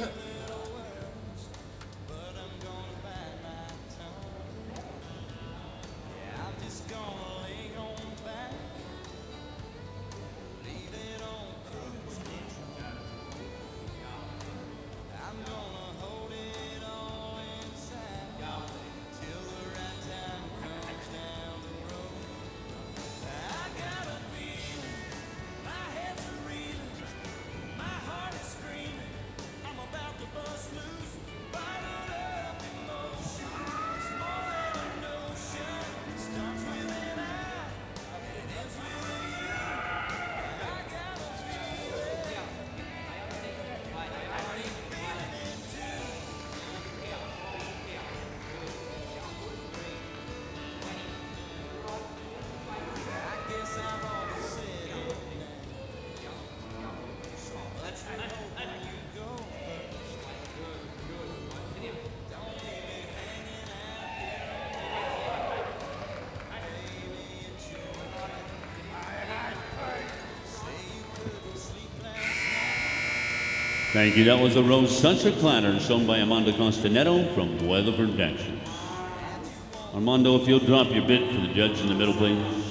Yeah. Thank you. That was Arosesuchaclatter shown by Armando Costa Neto from Weather Productions. Armando, if you'll drop your bit for the judge in the middle, please.